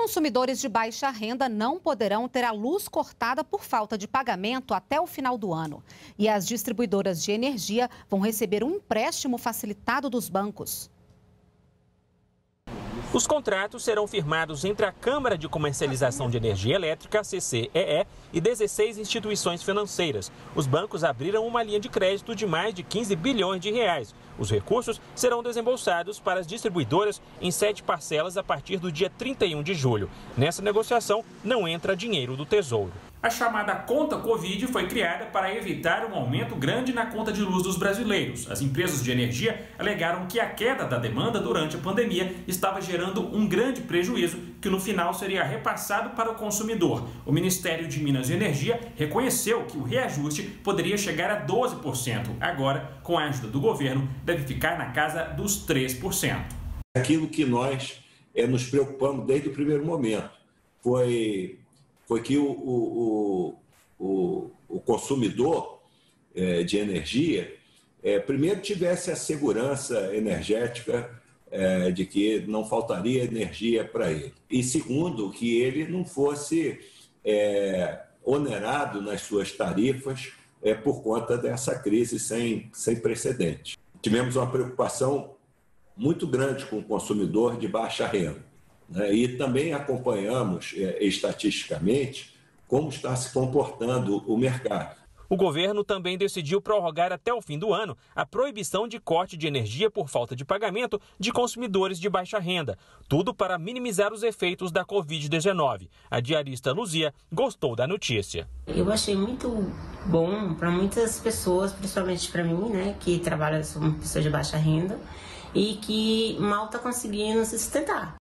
consumidores de baixa renda não poderão ter a luz cortada por falta de pagamento até o final do ano. E as distribuidoras de energia vão receber um empréstimo facilitado dos bancos. Os contratos serão firmados entre a Câmara de Comercialização de Energia Elétrica, CCEE, e 16 instituições financeiras. Os bancos abriram uma linha de crédito de mais de 15 bilhões de reais. Os recursos serão desembolsados para as distribuidoras em sete parcelas a partir do dia 31 de julho. Nessa negociação não entra dinheiro do Tesouro. A chamada conta Covid foi criada para evitar um aumento grande na conta de luz dos brasileiros. As empresas de energia alegaram que a queda da demanda durante a pandemia estava gerando um grande prejuízo que no final seria repassado para o consumidor. O Ministério de Minas e Energia reconheceu que o reajuste poderia chegar a 12%. Agora, com a ajuda do governo, deve ficar na casa dos 3%. Aquilo que nós é, nos preocupamos desde o primeiro momento foi foi que o, o, o, o consumidor é, de energia, é, primeiro, tivesse a segurança energética é, de que não faltaria energia para ele. E segundo, que ele não fosse é, onerado nas suas tarifas é, por conta dessa crise sem, sem precedente. Tivemos uma preocupação muito grande com o consumidor de baixa renda. Né? E também acompanhamos é, estatisticamente como está se comportando o mercado. O governo também decidiu prorrogar até o fim do ano a proibição de corte de energia por falta de pagamento de consumidores de baixa renda. Tudo para minimizar os efeitos da Covid-19. A diarista Luzia gostou da notícia. Eu achei muito bom para muitas pessoas, principalmente para mim, né, que trabalha como pessoa de baixa renda e que mal está conseguindo se sustentar.